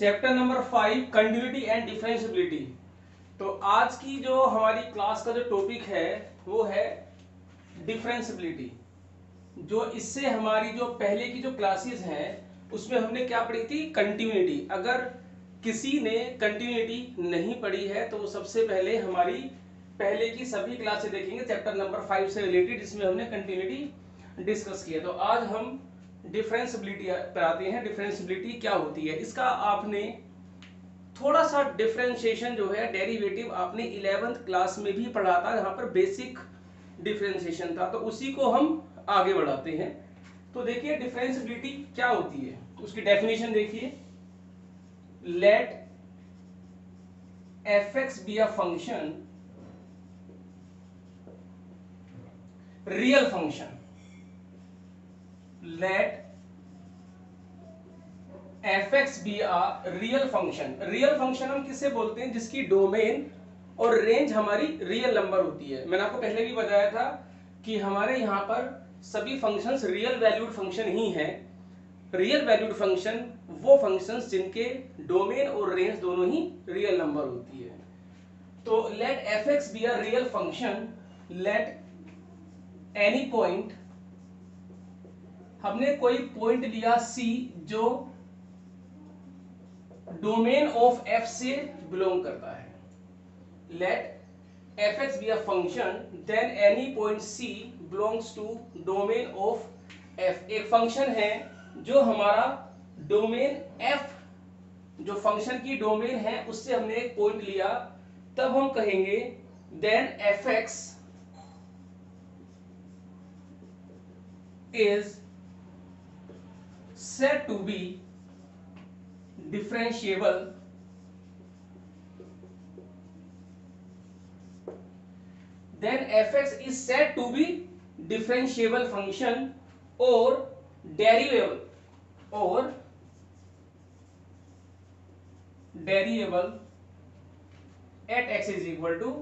Chapter number five continuity and differentiability तो आज की जो हमारी क्लास का जो टॉपिक है, वो है डिफरेंशियबिलिटी जो इससे हमारी जो पहले की जो क्लासेस हैं, उसमें हमने क्या पढ़ी थी? कंटिन्यूटी अगर किसी ने कंटिन्यूटी नहीं पढ़ी है तो वो सबसे पहले हमारी पहले की सभी क्लासेस देखेंगे चैप्टर नंबर फाइव से रिलेटेड जिसमें हमने कंटिन्यूटी डिस्कस किया तो आज हम डिफरेंशियबिलिटी पर आते हैं डिफरेंशियबिलिटी क्या होती है? इसका आपने थोड़ा सा डिफरेंशिएशन जो है डेरिवेटिव आपने इलेवेंथ क्लास में भी पढ़ा था यहाँ पर बेसिक डिफरेंशिएशन था। तो उसी को हम आगे बढ़ाते हैं। तो देखिए डिफ्रेंसिबिलिटी क्या होती है? उसकी डेफिनेशन देखिए। Let f x be a function real function let f x be a real function real function हम किससे बोलते हैं? जिसकी डोमेन और रेंज हमारी रियल नंबर होती है। मैंने आपको पहले भी बताया था कि हमारे यहाँ पर सभी फ़ंक्शंस रियल वैल्यूड फ़ंक्शन ही हैं। रियल वैल्यूड फ़ंक्शन वो फ़ंक्शंस जिनके डोमेन और रेंज दोनों ही रियल नंबर होती है। तो let f x be a real function let any point हमने कोई पॉइंट लिया सी जो डोमेन ऑफ़ एफ़ से बिलोंग करता है। Let f x be a function then any point c belongs to domain of f एक फ़ंक्शन है जो हमारा डोमेन एफ़ जो फ़ंक्शन की डोमेन है, उससे हमने एक पॉइंट लिया। तब हम कहेंगे then f x is said to be differentiable then fx is said to be differentiable function or derivable or derivable at x is equal to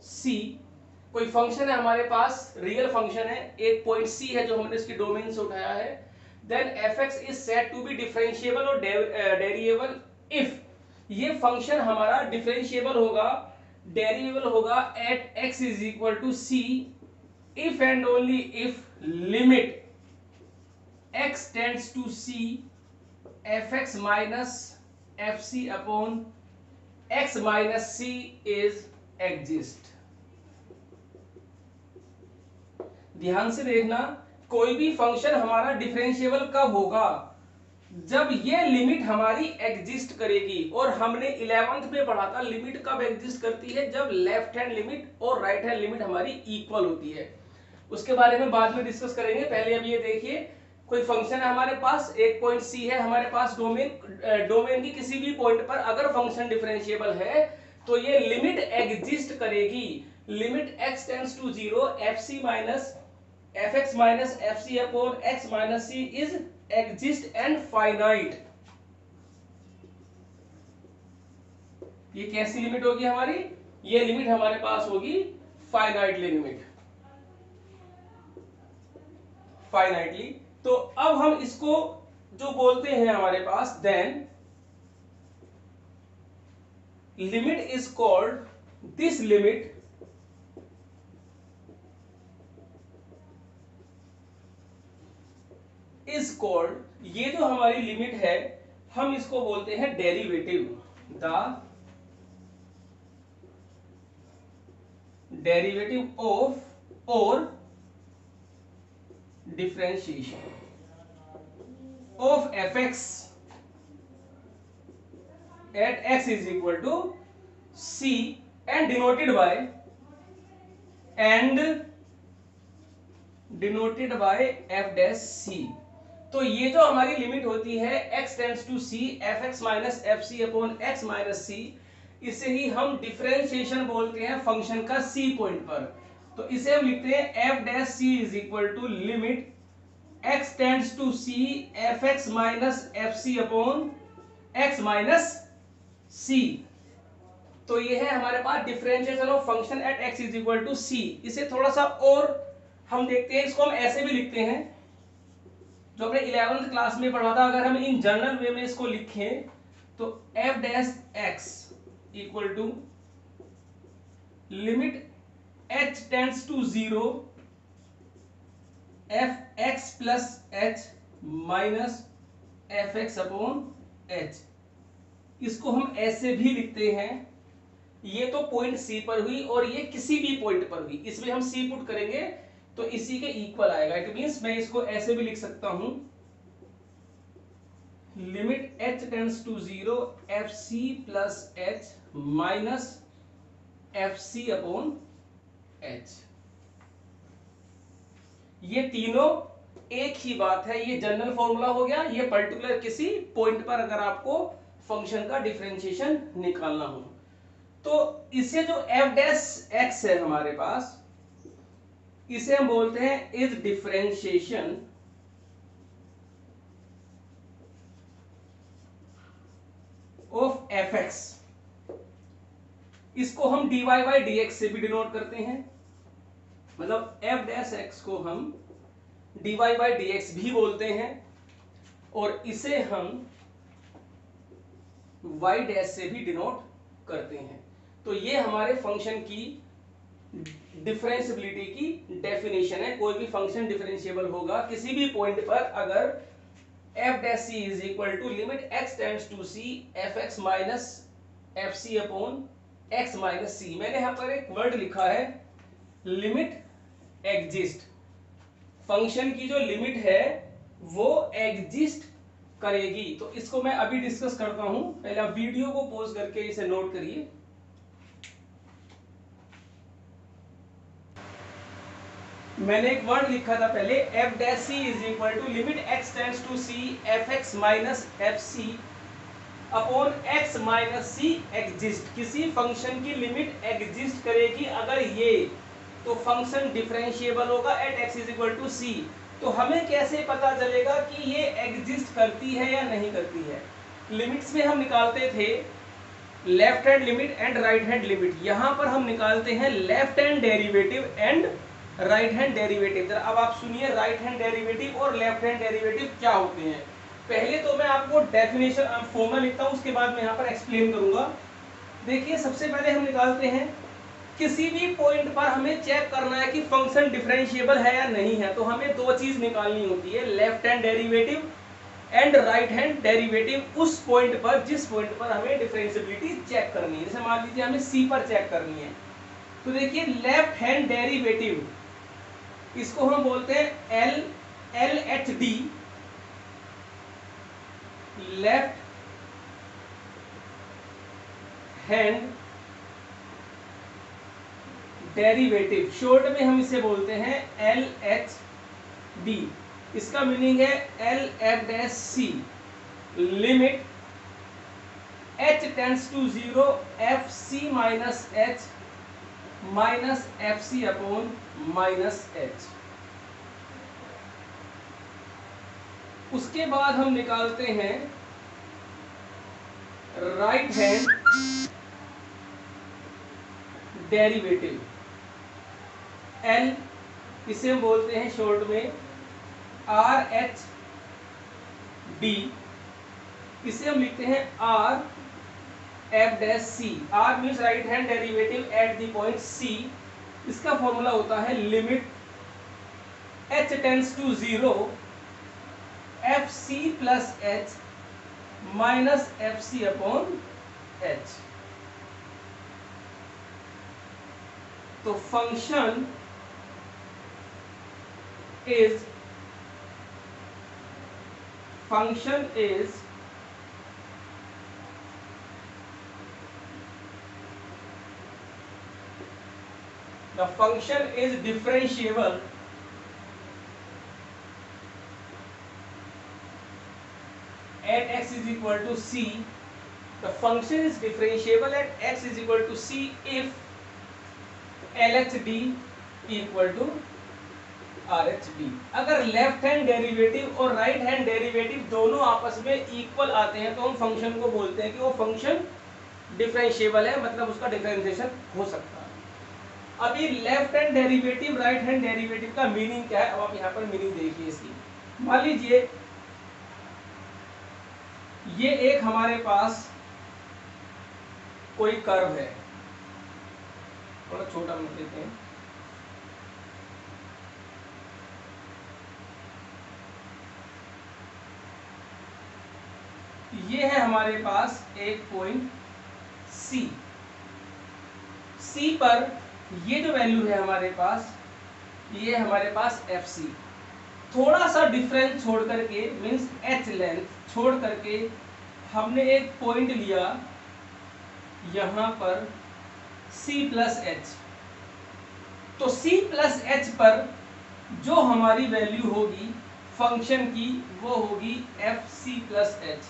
c कोई फ़ंक्शन है हमारे पास रियल फ़ंक्शन है एक पॉइंट सी है जो हमने इसकी डोमेन से उठाया है then fx is said to be differentiable or derivable if ये फ़ंक्शन हमारा डिफरेंशिएबल होगा डेरिएबल होगा at x is equal to c if and only if limit x tends to c fx minus fc upon x minus c is exist ध्यान से देखना कोई भी function हमारा डिफरेंशिएबल कब होगा? जब ये लिमिट हमारी एग्जिस्ट करेगी और हमने इलेवेंथ में पढ़ा था लिमिट कब एग्जिस्ट करती है? जब लेफ़्ट हैंड लिमिट और राइट हैंड लिमिट हमारी इक्वल होती है। उसके बारे में बाद में डिस्कस करेंगे। पहले अब ये देखिए, कोई फ़ंक्शन है हमारे पास, एक पॉइंट सी है हमारे पास डोमेन डोमेन की किसी भी पॉइंट पर अगर फ़ंक्शन डिफरेंशिएबल है तो ये लिमिट एग्जिस्ट करेगी। Limit x tends to zero f c minus fx minus fc upon x minus c is exist and finite ये कैसी लिमिट होगी हमारी? ये लिमिट हमारे पास होगी फाइनाइटली लिमिट फाइनाइटली तो अब हम इसको जो बोलते हैं हमारे पास then limit is called this limit is called ये जो हमारी लिमिट है, हम इसको बोलते हैं डेरिवेटिव द डेरिवेटिव ऑफ़ और differentiation of f x at x is equal to c and denoted by and denoted by f dash c तो ये जो हमारी लिमिट होती है x tends to c f x minus f c upon x minus c इसे ही हम differentiation बोलते हैं फ़ंक्शन का c पॉइंट पर। तो इसे हम लिखते हैं f dash c is equal to limit x tends to c f x minus f c upon x minus c तो ये है हमारे पास differentiation of function at x is equal to c इसे थोड़ा सा और हम देखते हैं, इसको हम ऐसे भी लिखते हैं। जो हमने इलेवेंथ क्लास में पढ़ा था, अगर हम इन जनरल वे में इसको लिखें तो f dash x equal to limit h tends to zero f x plus h minus f x upon h इसको हम ऐसे भी लिखते हैं। ये तो पॉइंट सी पर हुई और ये किसी भी पॉइंट पर हुई। इसमें हम सी पुट करेंगे तो इसी के इक्वल आएगा। इट मींस मैं इसको ऐसे भी लिख सकता हूँ। Limit h tends to zero f c plus h minus f c upon h ये तीनों एक ही बात है। ये जनरल फॉर्मूला हो गया। ये पर्टिकुलर किसी पॉइंट पर अगर आपको फ़ंक्शन का डिफरेंशिएशन निकालना हो। तो इसे जो एफ़ डैश एक्स है हमारे पास इसे हम बोलते हैं is differentiation of f x इसको हम डी वाई बाई डी से भी डिनोट करते हैं। मतलब एफ़ डैश एक्स को हम डी वाई बाई डी भी बोलते हैं और इसे हम वाई डैश से भी डिनोट करते हैं। तो ये हमारे फ़ंक्शन की डिफरेंशियबिलिटी की डेफिनेशन है। कोई भी फ़ंक्शन डिफरेंशिएबल होगा, किसी भी पॉइंट पर अगर f dash c is equal to limit x tends to c f x minus f c upon x minus c मैंने यहाँ पर एक वर्ड लिखा है लिमिट एग्जिस्ट फ़ंक्शन की जो लिमिट है, वो एग्जिस्ट करेगी। तो इसको मैं अभी डिस्कस करता हूँ। पहले आप वीडियो को पोज करके इसे नोट करिए। मैंने एक वर्ड लिखा था पहले f dash c is equal to limit x tends to c f x minus f c upon x minus c exist किसी फ़ंक्शन की लिमिट एग्जिस्ट करेगी अगर ये तो फ़ंक्शन डिफरेंशिएबल होगा at x is equal to c तो हमें कैसे पता चलेगा कि ये एग्जिस्ट करती है या नहीं करती है? लिमिट्स में हम निकालते थे left hand limit and right hand limit यहाँ पर हम निकालते हैं left hand derivative and right hand derivative. अब आप सुनिए राइट हैंड डेरिवेटिव और लेफ़्ट हैंड डेरिवेटिव क्या होते हैं। पहले तो मैं आपको डेफिनेशन फॉर्मूला लिखता हूँ, उसके बाद मैं यहाँ पर एक्सप्लेन करूँगा। देखिए, सबसे पहले हम निकालते हैं, किसी भी पॉइंट पर हमें चेक करना है कि फ़ंक्शन डिफरेंशिएबल है या नहीं है। तो हमें दो चीज़ निकालनी होती है, left hand derivative and right hand derivative. उस पॉइंट पर, जिस पॉइंट पर हमें डिफरेंशिएबिलिटी चेक करनी है। जैसे मान लीजिए हमें सी पर चेक करनी है। तो देखिए, लेफ़्ट हैंड डेरिवेटिव इसको हम बोलते हैं L L H D left hand derivative short में हम इसे बोलते हैं एल एच डी इसका मीनिंग है L f dash c limit h tends to zero f c minus h minus f c upon minus h उसके बाद हम निकालते हैं राइट हैंड डेरिवेटिव एल इसे हम बोलते हैं शॉर्ट में आर एच डी इसे हम लिखते हैं R f dash c R means right hand derivative at the point c इसका फॉर्मूला होता है limit h tends to zero f c plus h minus f c upon h तो function is function is the function is differentiable at x is equal to c the function is differentiable at x is equal to c if lhd equal to be अगर left hand derivative और right hand derivative दोनों आपस में equal आते हैं तो हम function को बोलते हैं कि वो फ़ंक्शन डिफरेंशिएबल है मतलब उसका डिफरेंशिएशन हो सकता है अभी left hand derivative right hand derivative का मीनिंग क्या है? अब आप यहाँ पर मीनिंग देखिए इसकी। मान लीजिए, ये एक हमारे पास कोई कर्व है। थोड़ा छोटा मत लेते हैं। ये है हमारे पास एक पॉइंट सी सी पर ये जो वैल्यू है हमारे पास, ये हमारे पास एफ़ सी थोड़ा सा डिफरेंस छोड़ करके मीन्स एच लेंथ छोड़ करके हमने एक पॉइंट लिया यहाँ पर C प्लस एच तो C प्लस एच पर जो हमारी वैल्यू होगी फ़ंक्शन की, वो होगी एफ़ सी प्लस एच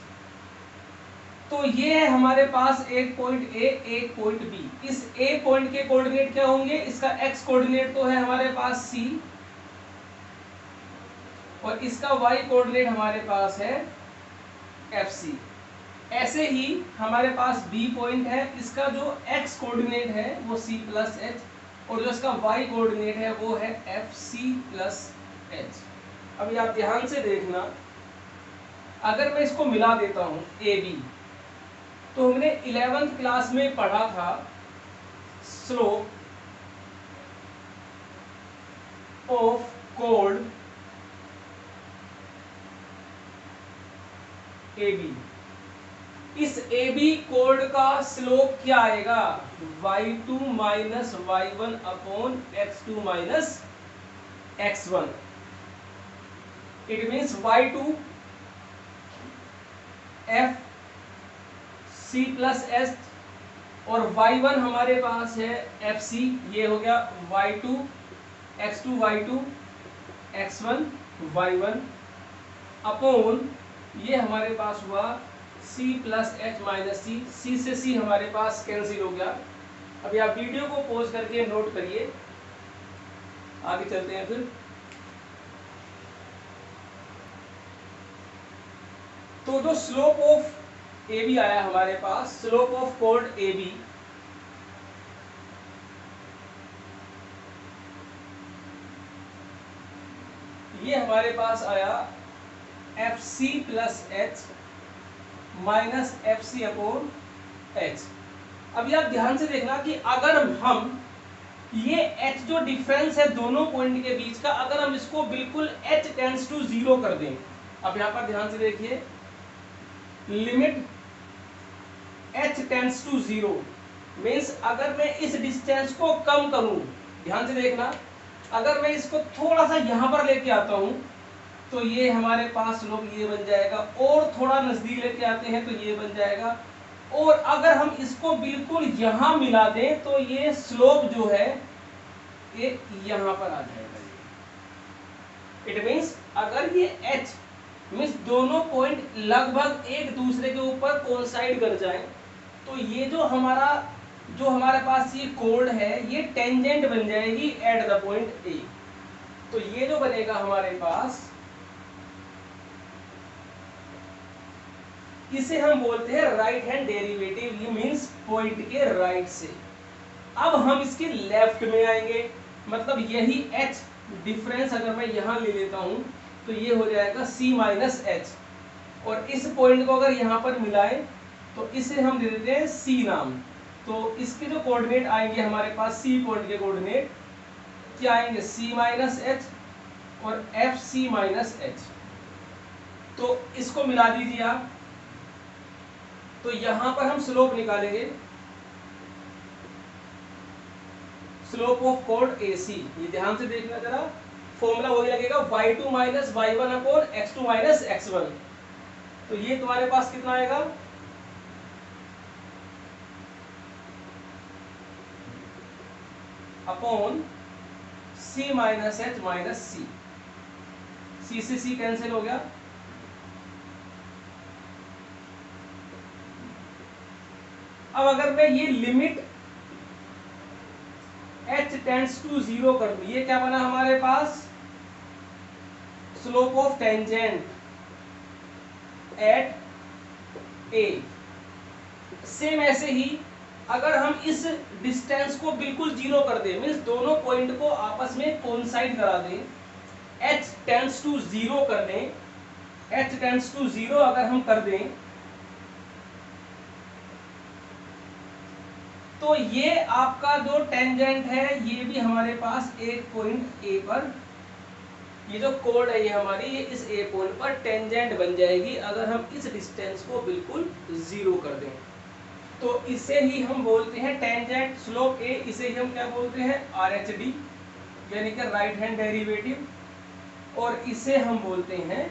तो ये है हमारे पास एक पॉइंट ए एक पॉइंट बी इस ए पॉइंट के कोऑर्डिनेट क्या होंगे? इसका एक्स कोऑर्डिनेट तो है हमारे पास सी और इसका वाई कोऑर्डिनेट हमारे पास है एफ़ सी ऐसे ही हमारे पास बी पॉइंट है, इसका जो एक्स कोऑर्डिनेट है वो सी प्लस एच और जो इसका वाई कोऑर्डिनेट है वो है एफ़ सी प्लस एच अभी आप ध्यान से देखना। अगर मैं इसको मिला देता हूँ ए बी तो हमने इलेवेंथ क्लास में पढ़ा था स्लोप ऑफ़ कोड ए बी। इस ए बी कोड का स्लोप क्या आएगा? Y two minus y one upon x two minus x one it means y two f c plus s और वाई वन हमारे पास है एफ़ सी ये हो गया y two x two y two x one y one upon, ये हमारे पास हुआ c plus h minus c c से सी हमारे पास कैंसिल हो गया। अभी आप वीडियो को पोज करके नोट करिए। आगे चलते हैं फिर। तो जो स्लोप ऑफ़ ए बी आया हमारे पास स्लोप ऑफ़ कोड ए बी ये हमारे पास आया f c plus h minus f c upon h अभी आप ध्यान से देखना कि अगर हम ये एच जो डिफरेंस है दोनों पॉइंट के बीच का, अगर हम इसको बिल्कुल एच टेंस टू ज़ीरो कर दें। अब यहाँ पर ध्यान से देखिए limit h tends to zero means अगर मैं इस डिस्टेंस को कम करूँ, ध्यान से देखना, अगर मैं इसको थोड़ा सा यहाँ पर लेके आता हूँ तो ये हमारे पास लोग ये बन जाएगा, और थोड़ा नज़दीक लेके आते हैं तो ये बन जाएगा, और अगर हम इसको बिल्कुल यहाँ मिला दें तो ये स्लोप जो है, ये यहाँ पर आ जाएगा इट मीन्स अगर ये एच मीन्स दोनों पॉइंट लगभग एक दूसरे के ऊपर कोइंसाइड कर जाए तो ये जो हमारा, जो हमारे पास ये कोड है, ये टेंजेंट बन जाएगी एट द पॉइंट ए तो ये जो बनेगा हमारे पास, इसे हम बोलते हैं राइट हैंड डेरिवेटिव ये मींस पॉइंट के राइट से. अब हम इसके लेफ़्ट में आएँगे मतलब यही एच डिफरेंस अगर मैं यहाँ ले लेता हूँ तो ये हो जाएगा सी माइनस एच और इस पॉइंट को अगर यहाँ पर मिलाएँ तो इसे हम दे देते हैं सी नाम। तो इसके जो कोऑर्डिनेट आएँगे हमारे पास सी पॉइंट के कोऑर्डिनेट क्या आएँगे? सी माइनस एच और एफ़ सी माइनस एच तो इसको मिला दीजिए आप। तो यहाँ पर हम स्लोप निकालेंगे। स्लोप ऑफ़ कोड ए सी ये ध्यान से देखना जरा। फॉर्मूला वही लगेगा। Y two minus y one upon x two minus x one तो ये तुम्हारे पास कितना आएगा? Upon c minus h minus c c से सी कैंसिल हो गया। अब अगर मैं ये limit h tends to zero कर दू, ये क्या बना हमारे पास? Slope of tangent at A same ऐसे ही अगर हम इस डिस्टेंस को बिल्कुल ज़ीरो कर दें मीन्स दोनों पॉइंट को आपस में कोइंसाइड करा दें, h टेंस टू ज़ीरो कर दें एच टेंस टू ज़ीरो अगर हम कर दें तो ये आपका जो टेंजेंट है, ये भी हमारे पास एक पॉइंट ए पर, ये जो कोड है ये हमारी, ये इस ए पॉइंट पर टेंजेंट बन जाएगी अगर हम इस डिस्टेंस को बिल्कुल ज़ीरो कर दें। तो इसे ही हम बोलते हैं टेंजेंट स्लोप ए इसे ही हम क्या बोलते हैं? आर एच डी यानी कि राइट हैंड डेरिवेटिव और इसे हम बोलते हैं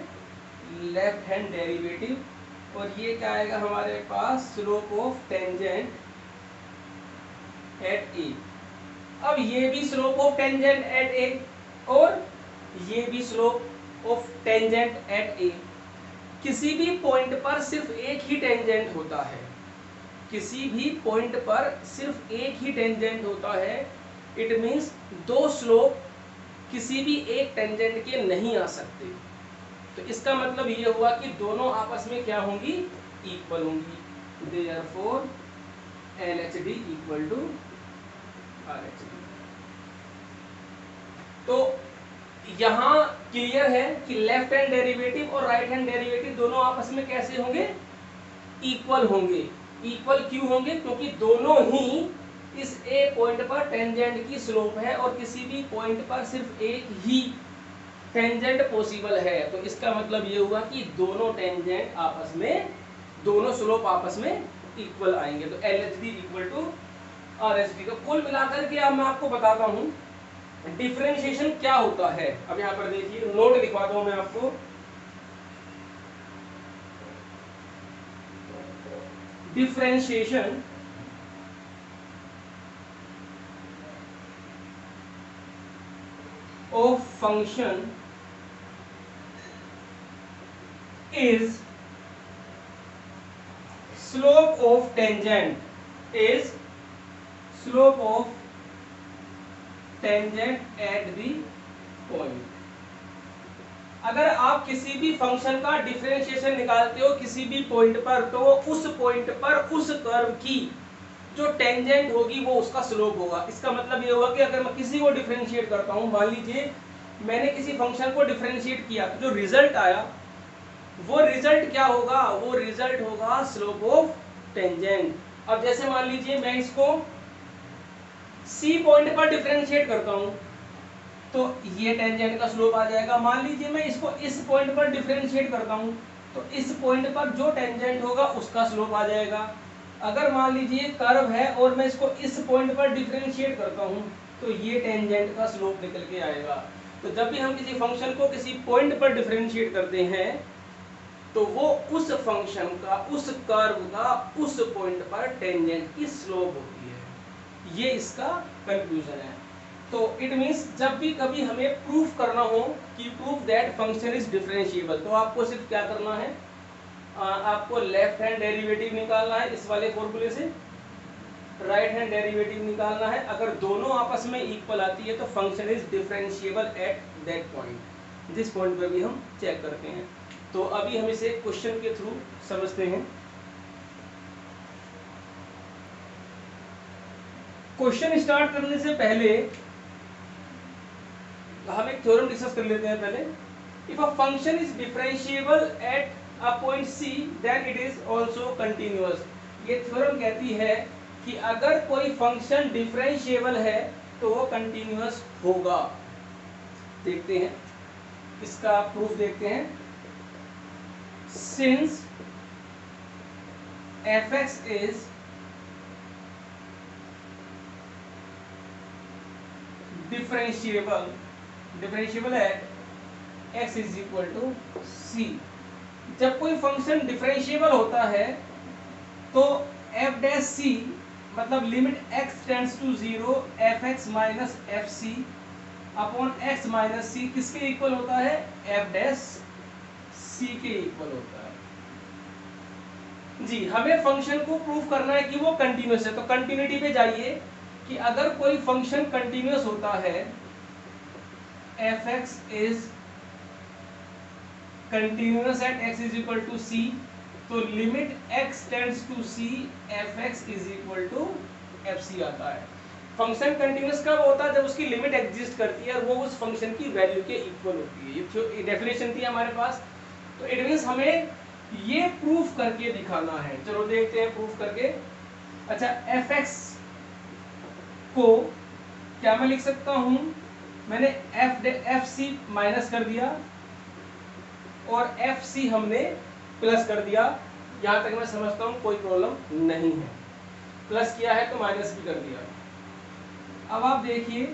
लेफ़्ट हैंड डेरिवेटिव और ये क्या आएगा हमारे पास? Slope of tangent at A अब ये भी slope of tangent at A और ये भी slope of tangent at A किसी भी पॉइंट पर सिर्फ़ एक ही टेंजेंट होता है। किसी भी पॉइंट पर सिर्फ़ एक ही टेंजेंट होता है इट मींस दो स्लोप किसी भी एक टेंजेंट के नहीं आ सकते। तो इसका मतलब ये हुआ कि दोनों आपस में क्या होंगी? इक्वल होंगी। Therefore L H D equal to R H D तो यहाँ क्लियर है कि लेफ़्ट हैंड डेरिवेटिव और राइट हैंड डेरिवेटिव दोनों आपस में कैसे होंगे? इक्वल होंगे। इक्वल क्यों होंगे? क्योंकि दोनों ही इस ए पॉइंट पर टेंजेंट की स्लोप है और किसी भी पॉइंट पर सिर्फ़ एक ही टेंजेंट पॉसिबल है। तो इसका मतलब ये हुआ कि दोनों टेंजेंट आपस में, दोनों स्लोप आपस में इक्वल आएँगे। तो L H D equal to R H D तो कुल मिलाकर के अब मैं आपको बताता हूँ डिफ्रेंशिएशन क्या होता है। अब यहाँ पर देखिए नोट लिखवाता हूँ मैं आपको। Differentiation of function is slope of tangent is slope of tangent at the point अगर आप किसी भी फ़ंक्शन का डिफरेंशिएशन निकालते हो किसी भी पॉइंट पर तो उस पॉइंट पर उस कर्व की जो टेंजेंट होगी वो उसका स्लोप होगा। इसका मतलब ये होगा कि अगर मैं किसी को डिफरेंशिएट करता हूँ, मान लीजिए मैंने किसी फ़ंक्शन को डिफरेंशिएट किया तो जो रिज़ल्ट आया, वो रिज़ल्ट क्या होगा? वो रिज़ल्ट होगा स्लोप ऑफ़ टेंजेंट अब जैसे मान लीजिए मैं इसको सी पॉइंट पर डिफरेंशिएट करता हूँ तो ये टेंजेंट का स्लोप आ जाएगा। मान लीजिए मैं इसको इस पॉइंट पर डिफरेंशिएट करता हूँ तो इस पॉइंट पर जो टेंजेंट होगा उसका स्लोप आ जाएगा। अगर मान लीजिए कर्व है और मैं इसको इस पॉइंट पर डिफ्रेंशिएट करता हूँ तो ये टेंजेंट का स्लोप निकल के आएगा। तो जब भी हम किसी फ़ंक्शन को किसी पॉइंट पर डिफ्रेंशिएट करते हैं तो वो उस फ़ंक्शन का, उस कर्व का, उस पॉइंट पर टेंजेंट की स्लोप होती है। ये इसका कंक्लूजन है। तो इट मींस जब भी कभी हमें प्रूफ करना हो कि proof that function is differentiable तो आपको सिर्फ़ क्या करना है? आपको लेफ़्ट हैंड डेरिवेटिव निकालना है इस वाले फॉर्मूले से। राइट हैंड डेरिवेटिव निकालना है। अगर दोनों आपस में इक्वल आती है तो function is differentiable at that point जिस पॉइंट पर भी हम चेक करते हैं। तो अभी हम इसे क्वेश्चन के थ्रू समझते हैं। क्वेश्चन स्टार्ट करने से पहले हम एक थ्योरम डिस्कस कर लेते हैं पहले। If a function is differentiable at a point c then it is also continuous ये थ्योरम कहती है कि अगर कोई फ़ंक्शन डिफरेंशिएबल है तो वो कंटीन्यूअस होगा। देखते हैं। इसका प्रूफ देखते हैं। Since f x is differentiable differentiable है x is equal to c जब कोई फ़ंक्शन डिफरेंशिएबल होता है तो एफ़ डैश सी मतलब limit x tends to zero f x minus f c upon x minus c किसके इक्वल होता है? एफ़ डैश सी के इक्वल होता है। जी, हमें फ़ंक्शन को प्रूव करना है कि वो कंटिन्यूस है। तो कंटिन्यूटी पे जाइए कि अगर कोई फ़ंक्शन कंटिन्यूस होता है f x is continuous at x is equal to c तो limit x tends to c f x is equal to f c आता है। फ़ंक्शन कंटिन्यूस कब होता है? जब उसकी लिमिट एग्जिस्ट करती है और वो उस फ़ंक्शन की वैल्यू के इक्वल होती है। ये डेफिनेशन थी हमारे पास। तो इट मीन्स हमें ये प्रूफ करके दिखाना है। चलो देखते हैं प्रूफ करके। अच्छा एफ़ एक्स को क्या मैं लिख सकता हूँ? मैंने एफ़ एफ़ सी माइनस कर दिया और एफ़ सी हमने प्लस कर दिया। यहाँ तक मैं समझता हूँ कोई प्रॉब्लम नहीं है। प्लस किया है तो माइनस भी कर दिया। अब आप देखिए।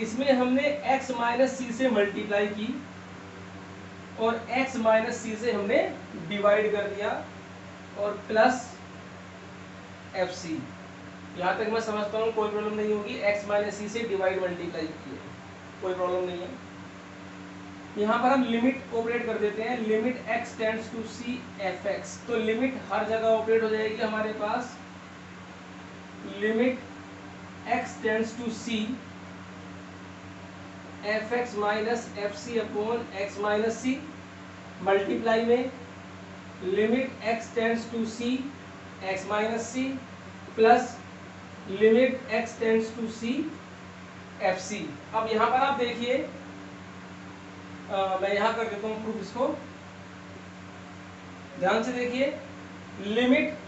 इसमें हमने x माइनस सी से मल्टीप्लाई की और x माइनस सी से हमने डिवाइड कर दिया और प्लस एफ़ सी यहाँ तक मैं समझता हूँ, कोई प्रॉब्लम नहीं होगी। X माइनस सी से डिवाइड मल्टीप्लाई किए। कोई प्रॉब्लम नहीं है। यहाँ पर हम लिमिट ऑपरेट कर देते हैं। Limit x tends to c f x तो लिमिट हर जगह ऑपरेट हो जाएगी हमारे पास। Limit x tends to c f x minus f c upon x minus c multiply में limit x tends to c x minus c plus limit x tends to f c अब यहाँ पर आप देखिए मैं यहाँ कर देता हूँ प्रूफ इसको। ध्यान से देखिए limit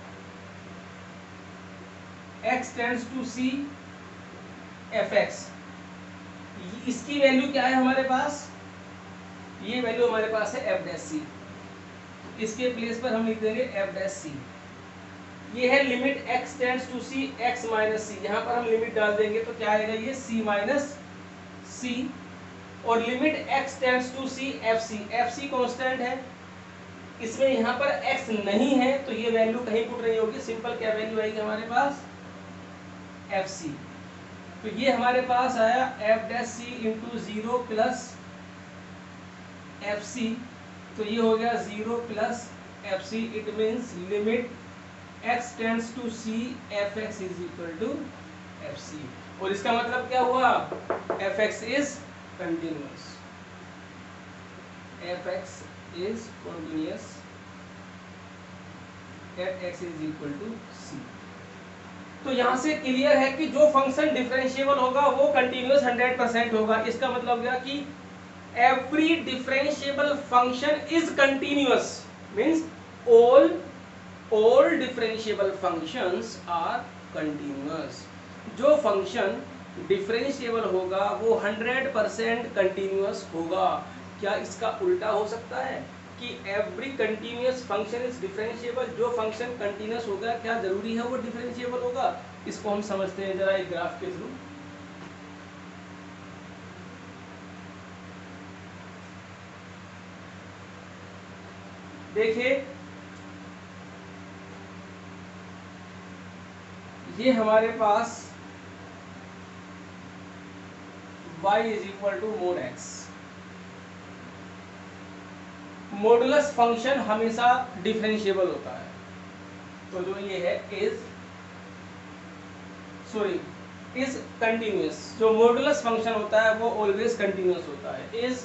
x tends to f x इसकी वैल्यू क्या है हमारे पास? ये वैल्यू हमारे पास है एफ़ डैश सी इसके प्लेस पर हम लिख देंगे एफ़ डैश सी ये है limit x tends to c x minus c यहाँ पर हम लिमिट डाल देंगे तो क्या आएगा? ये c माइनस सी और limit x tends to c f c f c constant है। इसमें यहाँ पर x नहीं है तो ये वैल्यू कहीं पुट रही होगी। सिंपल क्या वैल्यू आएगी हमारे पास? एफ़ सी तो ये हमारे पास आया f dash c into zero plus f c तो ये हो गया zero plus f c it means limit x tends to c f x is equal to f c और इसका मतलब क्या हुआ? F x is continuous. Fx is continuous. At x is equal to c. तो यहाँ से clear है कि जो फ़ंक्शन डिफरेंशिएबल होगा, वो कंटिन्यूस 100 परसेंट होगा। इसका मतलब क्या कि every differentiable function is continuous means all all differentiable functions are continuous जो फ़ंक्शन डिफरेंशिएबल होगा, वो 100 परसेंट कंटिन्यूस होगा। क्या इसका उल्टा हो सकता है? कि every continuous function is differentiable जो फ़ंक्शन कंटिन्यूस होगा, क्या ज़रूरी है वो डिफरेंशिएबल होगा? इसको हम समझते हैं जरा एक ग्राफ के थ्रू देखिए ये हमारे पास y is equal to mod x modulus function हमेशा डिफरेंशिएबल होता है। तो जो ये है इज़ सॉरी इज़ कंटिन्यूस जो मॉडुलस फ़ंक्शन होता है, वो ऑलवेज कंटिन्यूस होता है। इज़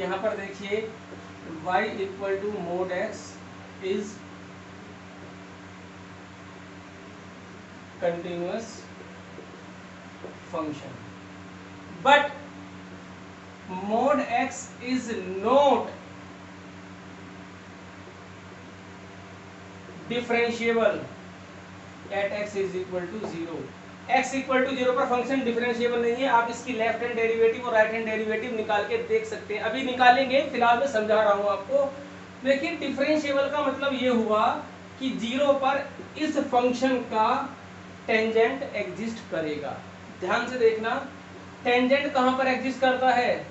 यहाँ पर देखिए, y equal to mod x is continuous function but mod x is not differentiable. At x is equal to zero. X equal to zero पर फ़ंक्शन डिफरेंशिएबल नहीं है। आप इसकी लेफ़्ट हैंड डेरिवेटिव और राइट हैंड डेरिवेटिव निकाल के देख सकते हैं। अभी निकालेंगे, फ़िलहाल मैं समझा रहा हूँ आपको। लेकिन डिफरेंशिएबल का मतलब ये हुआ कि ज़ीरो पर इस फ़ंक्शन का टेंजेंट एग्जिस्ट करेगा। ध्यान से देखना टेंजेंट कहाँ पर एग्जिस्ट करता है?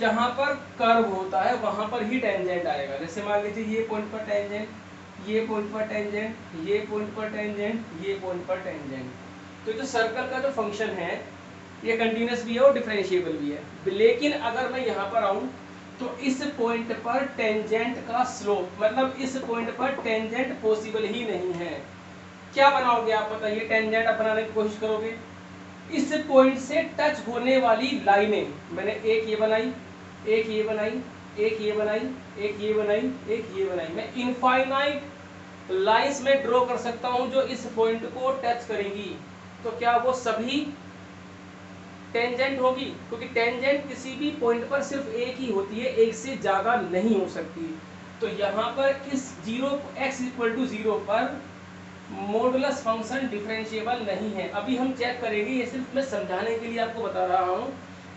जहाँ पर कर्व होता है, वहाँ पर ही टेंजेंट आएगा। जैसे मान लीजिए, ये पॉइंट पर टेंजेंट ये पॉइंट पर टेंजेंट ये पॉइंट पर टेंजेंट ये पॉइंट पर टेंजेंट तो जो सर्कल का जो फ़ंक्शन है, ये कंटिन्यूस भी है और डिफरेंशिएबल भी है। लेकिन अगर मैं यहाँ पर आऊँ तो इस पॉइंट पर टेंजेंट का स्लोप मतलब इस पॉइंट पर टेंजेंट पॉसिबल ही नहीं है। क्या बनाओगे आप? बताइए टेंजेंट आप बनाने की कोशिश करोगे? इस पॉइंट से टच होने वाली लाइनें। मैंने एक ये बनाई, एक ये बनाई, एक ये बनाई, एक ये बनाई, एक ये बनाई। मैं इनफाइनाइट लाइंस में ड्रॉ कर सकता हूँ जो इस पॉइंट को टच करेंगी। तो क्या वो सभी टेंजेंट होगी? क्योंकि टेंजेंट किसी भी पॉइंट पर सिर्फ़ एक ही होती है, एक से ज़्यादा नहीं हो सकती। तो यहाँ पर इस zero x equal to zero पर मॉडुलस फ़ंक्शन डिफरेंशिएबल नहीं है। अभी हम चेक करेंगे, ये सिर्फ़ मैं समझाने के लिए आपको बता रहा हूँ।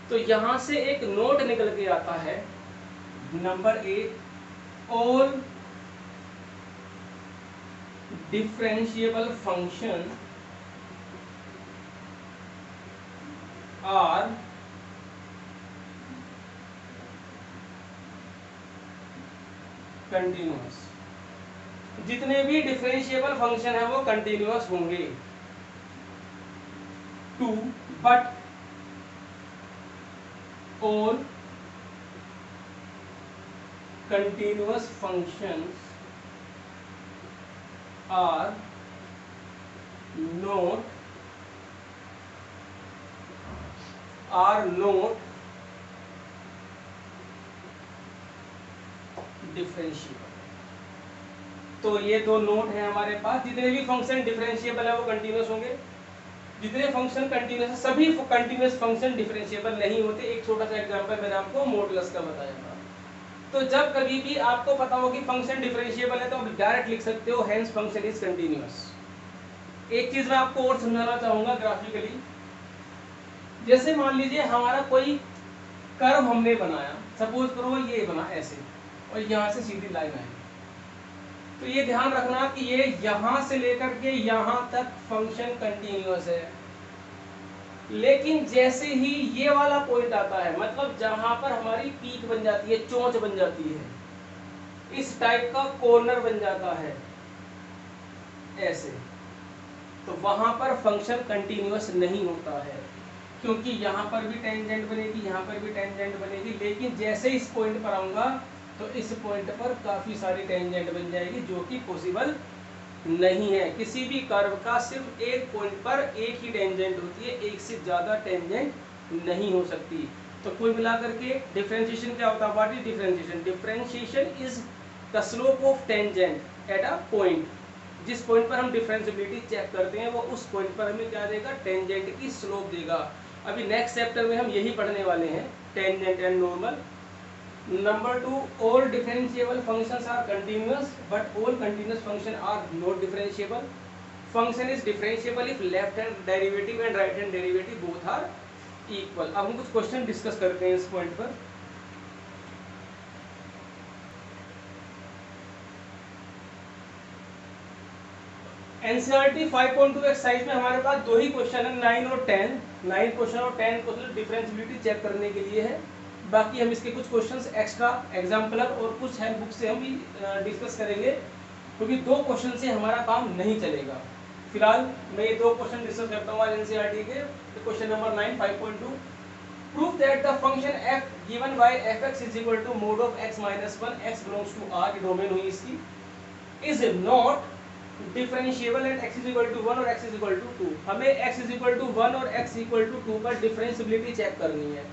तो यहाँ से एक नोट निकल के आता है number at all differentiable function are continuous जितने भी डिफरेंशिएबल फ़ंक्शन है वो कंटिन्यूस होंगे। Two but all continuous functions are not are not differentiable तो ये दो नोट है हमारे पास। जितने भी फ़ंक्शन डिफरेंशिएबल है, वो कंटिन्यूस होंगे। जितने फ़ंक्शन कंटिन्यूस है, सभी कंटिन्यूस फ़ंक्शन डिफरेंशिएबल नहीं होते। एक छोटा सा एग्जांपल मैंने आपको मॉडुलस का बताया था। तो जब कभी भी आपको पता हो कि फ़ंक्शन डिफरेंशिएबल है तो आप डायरेक्ट लिख सकते हो हेंस फ़ंक्शन इज़ कंटिन्यूस एक चीज़ मैं आपको और समझाना चाहूँगा ग्राफिकली जैसे मान लीजिए हमारा कोई कर्व हमने बनाया। सपोज़ करो ये बना ऐसे, और यहाँ से सीधी लाइन आई तो ये ध्यान रखना कि ये यहाँ से लेकर के यहाँ तक फ़ंक्शन कंटिन्यूस है। लेकिन जैसे ही ये वाला पॉइंट आता है मतलब जहाँ पर हमारी पीक बन जाती है, चोंच बन जाती है, इस टाइप का कॉर्नर बन जाता है। ऐसे। तो वहाँ पर फ़ंक्शन कंटिन्यूस नहीं होता है, क्योंकि यहाँ पर भी टेंजेंट बनेगी, यहाँ पर भी टेंजेंट बनेगी, लेकिन जैसे इस पॉइंट पर आऊँगा तो इस पॉइंट पर काफ़ी सारी टेंजेंट बन जाएगी जो कि पॉसिबल नहीं है। किसी भी कर्व का सिर्फ़ एक पॉइंट पर एक ही टेंजेंट होती है, एक से ज़्यादा टेंजेंट नहीं हो सकती। तो कुल मिलाकर के डिफ्रेंशिएशन क्या होता है what is differentiation differentiation is the slope of tangent at a point जिस पॉइंट पर हम डिफरेंशिएबिलिटी चेक करते हैं, वो उस पॉइंट पर हमें क्या देगा? टेंजेंट की स्लोप देगा। अभी नेक्स्ट चैप्टर में हम यही पढ़ने वाले हैं। Tangent and normal number two all differentiable functions are continuous but all continuous function are not differentiable function is differentiable if left hand derivative and right hand derivative both are equal अब हम कुछ question discuss करते हैं इस point पर। NCERT 5.2 point exercise में हमारे पास दो ही क्वेश्चन है नाइन और टेन नाइन क्वेश्चन और टेन क्वेश्चन डिफरेंशियबिलिटी चेक करने के लिए है। बाकी हम इसके कुछ क्वेश्चंस एक्स्ट्रा एग्जाम्पलर और कुछ हेल्प बुक से हम भी डिस्कस करेंगे, क्योंकि तो दो क्वेश्चन से हमारा काम नहीं चलेगा। फ़िलहाल मैं ये दो क्वेश्चन डिस्कस करता हूँ एनसीईआरटी के question number nine five point two prove that the function f given by fx is equal to mod of x minus 1 x belongs to r की डोमेन हुई इसकी, is not differentiable at x is equal to 1 और x is equal to 2 हमें x is equal to 1 और x equal to 2 पर differentiability check करनी है।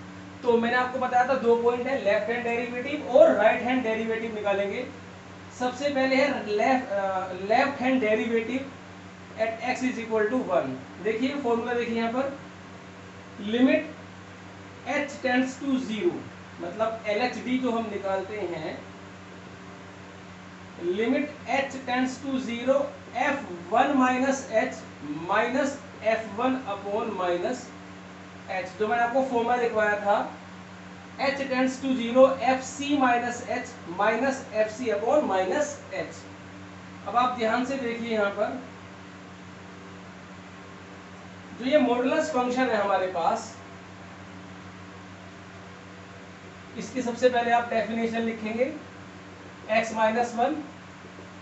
तो मैंने आपको बताया था दो पॉइंट है लेफ़्ट हैंड डेरिवेटिव और राइट हैंड डेरिवेटिव निकालेंगे। सबसे पहले है left hand derivative at x is equal to one देखिए फॉर्मूला देखिए यहाँ पर। Limit h tends to zero मतलब एल एच डी जो हम निकालते हैं limit h tends to zero f one minus h minus f one upon minus h जो मैंने आपको फॉर्मूला लिखवाया था h tends to zero f c minus h minus f c upon minus h अब आप ध्यान से देखिए यहाँ पर। जो ये मॉडुलस फ़ंक्शन है हमारे पास, इसकी सबसे पहले आप डेफिनेशन लिखेंगे। X माइनस वन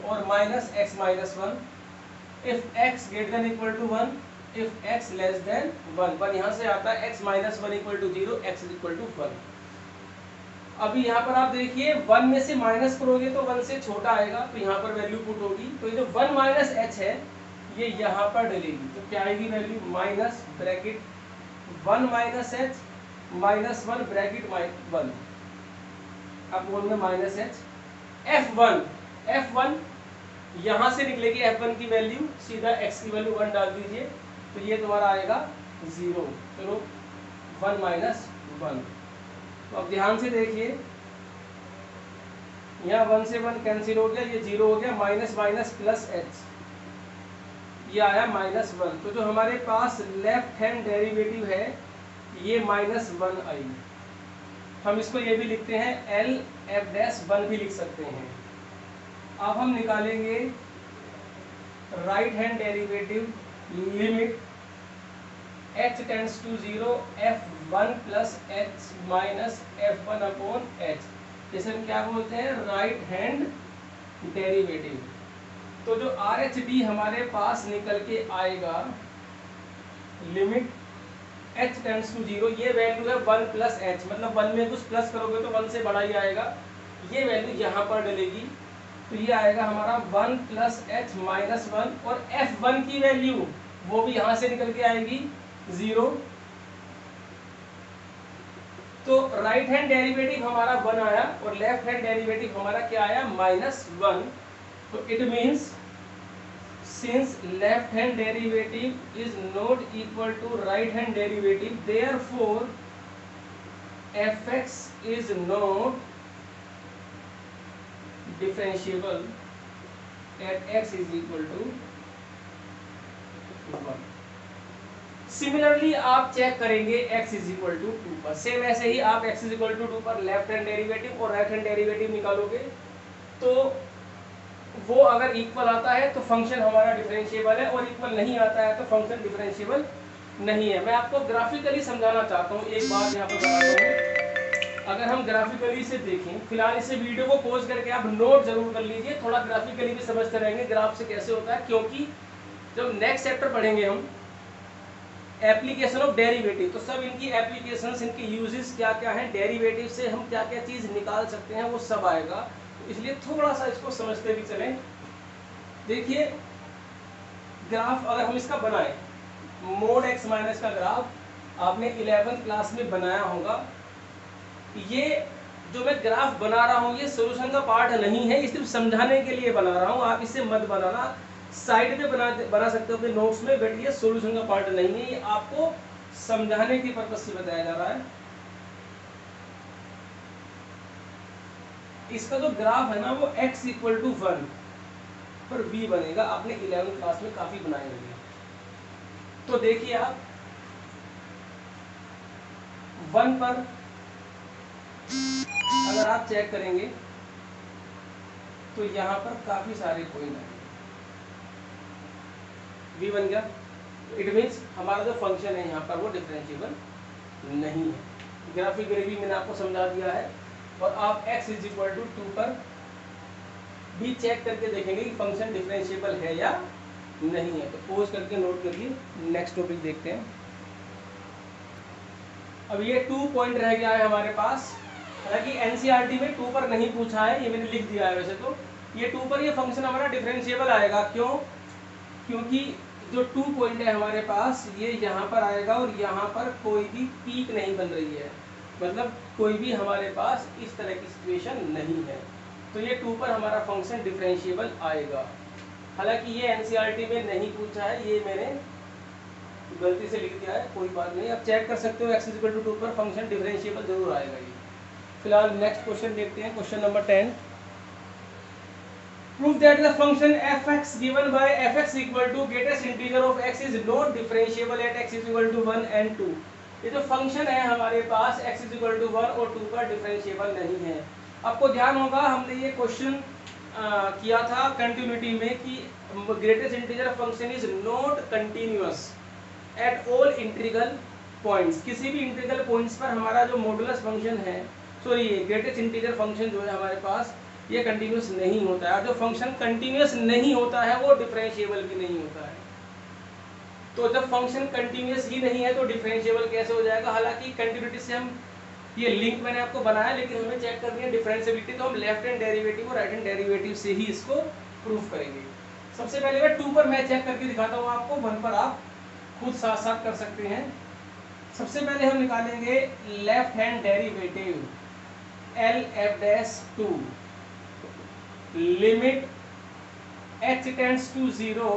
और minus x minus one if x greater than equal to one if x less than one पर यहाँ से आता है, x minus one equal to zero x equal to one अभी यहाँ पर आप देखिए वन में से माइनस करोगे तो वन से छोटा आएगा तो यहाँ पर वैल्यू पुट होगी। तो ये जो वन माइनस एच है, ये यहाँ पर डलेगी। तो क्या आएगी value minus bracket one minus h minus one bracket one अब वन में minus h f one f one यहाँ से निकलेगी एफ़ वन की वैल्यू सीधा एक्स की वैल्यू वन डाल दीजिए। तो ये तुम्हारा आएगा ज़ीरो। चलो, वन माइनस वन। तो अब ध्यान से देखिए। यहाँ वन से वन कैंसिल हो गया, ये ज़ीरो हो गया, माइनस माइनस प्लस एच ये आया माइनस वन। तो जो हमारे पास लेफ़्ट हैंड डेरिवेटिव है, ये माइनस वन आई। हम इसको ये भी लिखते हैं एल एफ़ डैश वन भी लिख सकते हैं। अब हम निकालेंगे right hand derivative limit h tends to zero f one plus h minus f one upon h जैसे हम क्या बोलते हैं? राइट हैंड डेरिवेटिव तो जो आर एच डी हमारे पास निकल के आएगा limit h tends to zero ये वैल्यू है वन प्लस एच मतलब वन में कुछ प्लस करोगे तो वन से बड़ा ही आएगा। ये वैल्यू यहाँ पर डलेगी। तो ये आएगा हमारा one plus h minus one और एफ़ वन की वैल्यू वो भी यहाँ से निकल के आएगी। ज़ीरो। तो राइट हैंड डेरिवेटिव हमारा वन आया और लेफ़्ट हैंड डेरिवेटिव हमारा क्या आया? माइनस वन तो it means since left hand derivative is not equal to right hand derivative therefore f x is not differentiable at x is equal to one similarly आप check करेंगे x is equal to two पर। Same ऐसे ही आप x is equal to two पर left hand derivative और right hand derivative निकालोगे। तो वो अगर इक्वल आता है तो फ़ंक्शन हमारा डिफरेंशिएबल है और इक्वल नहीं आता है तो फ़ंक्शन डिफरेंशिएबल नहीं है। मैं आपको ग्राफिकली समझाना चाहता हूँ। एक बात यहाँ पर बताता हूँ। अगर हम ग्राफिकली से देखें, फ़िलहाल इसे वीडियो को पोज करके आप नोट ज़रूर कर लीजिए। थोड़ा ग्राफिकली भी समझते रहेंगे ग्राफ से कैसे होता है, क्योंकि जब नेक्स्ट चैप्टर पढ़ेंगे हम एप्लीकेशन ऑफ़ डेरिवेटिव तो सब इनकी एप्लीकेशन इनके यूजेस क्या क्या है डेरिवेटिव से हम क्या क्या चीज़ निकाल सकते हैं, वो सब आएगा। इसलिए थोड़ा सा इसको समझते भी चलें। देखिए ग्राफ अगर हम इसका बनाए मोड एक्स माइनस का ग्राफ आपने इलेवेंथ क्लास में बनाया होगा। ये जो मैं ग्राफ बना रहा हूँ, ये सोल्यूशन का पार्ट नहीं है, ये सिर्फ़ समझाने के लिए बना रहा हूँ, आप इसे मत बनाना। साइड में बना बना सकते हो, अपने नोट्स में बट ये सोल्यूशन का पार्ट नहीं है, ये आपको समझाने की पर्पज से बताया जा रहा है। इसका जो ग्राफ है ना, वो x इक्वल टू वन पर v बनेगा, आपने इलेवन क्लास में काफ़ी बनाए होंगे तो देखिए आप वन पर अगर आप चेक करेंगे तो यहाँ पर काफ़ी सारे पॉइंट आएँगे। V बन गया। इट मीन्स हमारा जो फ़ंक्शन है यहाँ पर वो डिफरेंशिएबल नहीं है। ग्राफिकली भी मैंने आपको समझा दिया है। और आप x is equal to two पर भी चेक करके देखेंगे कि फ़ंक्शन डिफरेंशिएबल है या नहीं है। तो पोज करके नोट करिए। नेक्स्ट टॉपिक देखते हैं। अब ये टू पॉइंट रह गया है हमारे पास। हालाँकि एनसीईआरटी में टू पर नहीं पूछा है, ये मैंने लिख दिया है वैसे तो। ये टू पर ये फ़ंक्शन हमारा डिफरेंशिएबल आएगा। क्यों? क्योंकि जो टू पॉइंट है हमारे पास, ये यहाँ पर आएगा और यहाँ पर कोई भी पीक नहीं बन रही है। मतलब कोई भी हमारे पास इस तरह की सिचुएशन नहीं है। तो ये टू पर हमारा फ़ंक्शन डिफरेंशिएबल आएगा। हालाँकि ये एनसीईआरटी में नहीं पूछा है, ये मैंने गलती से लिख दिया है, कोई बात नहीं। आप चेक कर सकते हो एक्स इक्वल टू टू पर फ़ंक्शन डिफरेंशिएबल ज़रूर आएगा ये। फ़िलहाल नेक्स्ट क्वेश्चन देखते हैं question number ten prove that the function fx given by fx equal to greatest integer of x is not differentiable at x is equal to 1 and 2 ये जो function है हमारे पास x is equal to one और two का differentiable नहीं है। आपको ध्यान होगा, हमने ये क्वेश्चन किया था कंटिन्यूटी में कि greatest integer function is not continuous at all integral points किसी भी इंटीग्रल पॉइंट्स पर हमारा जो मॉडुलस फ़ंक्शन है सॉरी ये ग्रेटेस्ट इंटीजर फ़ंक्शन जो है हमारे पास ये कंटिन्यूस नहीं होता है। जो फ़ंक्शन कंटिन्यूस नहीं होता है, वो डिफरेंशिएबल भी नहीं होता है। तो जब फ़ंक्शन कंटिन्यूस ही नहीं है तो डिफरेंशिएबल कैसे हो जाएगा? हालाँकि कंटिन्यूटी से हम ये लिंक मैंने आपको बनाया, लेकिन हमें चेक करनी है डिफरेंशिएबिलिटी तो हम लेफ़्ट हैंड डेरिवेटिव और राइट हैंड डेरिवेटिव से ही इसको प्रूफ करेंगे। सबसे पहले मैं टू पर मैं चेक करके दिखाता हूँ आपको। वन पर आप खुद साथ साथ कर सकते हैं। सबसे पहले हम निकालेंगे left hand derivative L F dash two limit h tends to zero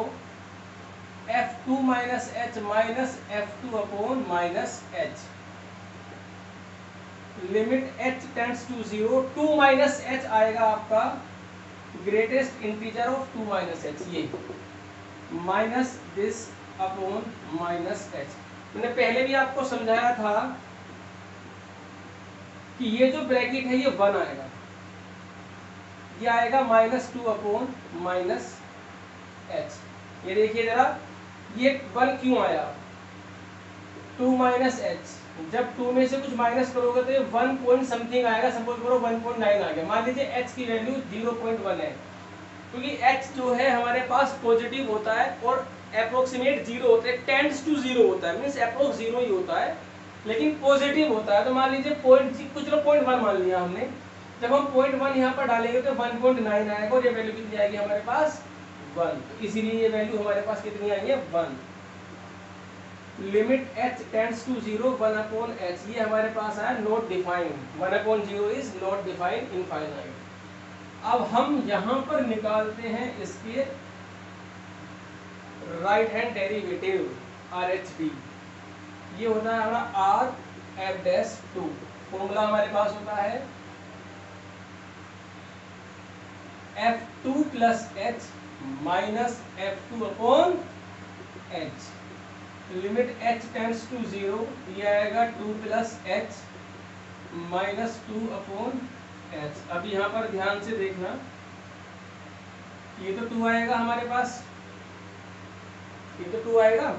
F two minus H minus F two upon minus H limit h tends to zero two minus H आएगा आपका greatest integer of two minus H ये। Minus this upon minus H मैंने पहले भी आपको समझाया था कि ये जो ब्रैकेट है, ये वन आएगा। ये आएगा minus two upon minus H ये देखिए जरा, ये वन क्यों आया? टू माइनस एच जब टू में से कुछ माइनस करोगे तो ये वन पॉइंट समथिंग आएगा सपोज़ करो वन पॉइंट नाइन आ गया। मान लीजिए एच की वैल्यू ज़ीरो पॉइंट वन है। क्योंकि एच जो है हमारे पास पॉजिटिव होता है और अप्रोक्सीमेट ज़ीरो होता है टेंस टू ज़ीरो होता है। मीन्स अप्रोक्स ज़ीरो ही होता है, लेकिन पॉजिटिव होता है। तो मान लीजिए पॉइंट कुछ लोग पॉइंट वन मान लिया हमने। जब हम पॉइंट वन यहाँ पर डालेंगे तो वन पॉइंट नाइन आएगा और ये वैल्यू कितनी आएगी हमारे पास? वन तो इसीलिए ये वैल्यू हमारे पास कितनी आई है? One limit H tends to zero one upon H ये हमारे पास आया not defined one upon zero is not defined infinite अब हम यहाँ पर निकालते हैं इसके right hand derivative R H D ये होता है हमारा R F dash two formula हमारे पास होता है F two plus H minus F two upon H limit H tends to zero आएगा two plus H minus two upon H अब यहाँ पर ध्यान से देखना। ये तो टू आएगा हमारे पास। ये तो टू आएगा।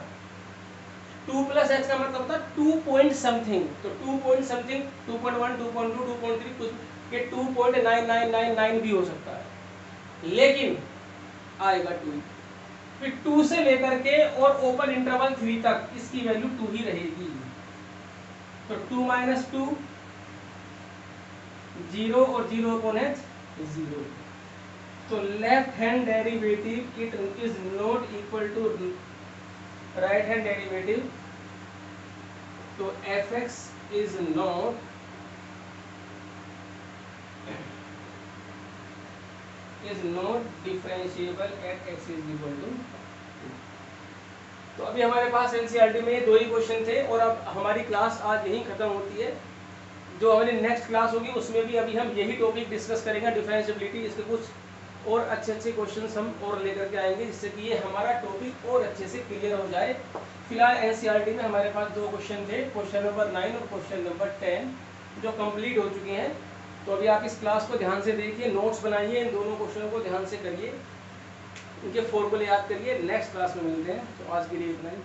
टू प्लस एच का मतलब था टू पॉइंट समथिंग तो two point something two point one two point two two point three कुछ two point nine nine nine nine भी हो सकता है। लेकिन आएगा टू फिर टू से लेकर के और ओपन इंटरवल थ्री तक इसकी वैल्यू टू ही रहेगी। तो टू माइनस टू ज़ीरो और ज़ीरो अपॉन एच ज़ीरो तो left hand derivative it is not equal to right hand derivative तो F X is not is not differentiable at X is equal to two अभी हमारे पास NCERT में दो ही question थे और अब हमारी क्लास आज यही खत्म होती है। जो हमारी नेक्स्ट क्लास होगी, उसमें भी अभी हम यही टॉपिक डिस्कस करेंगे डिफरेंशियबिलिटी इसके कुछ और अच्छे अच्छे क्वेश्चन हम और लेकर के आएँगे, जिससे कि ये हमारा टॉपिक और अच्छे से क्लियर हो जाए। फ़िलहाल एनसीईआरटी में हमारे पास दो क्वेश्चन थे क्वेश्चन नंबर नाइन और क्वेश्चन नंबर टेन जो कंप्लीट हो चुके हैं। तो अभी आप इस क्लास को ध्यान से देखिए नोट्स बनाइए, इन दोनों क्वेश्चनों को ध्यान से करिए इनके फॉर्मूले याद करिए नेक्स्ट क्लास में मिलते हैं। तो आज के लिए इतना ही।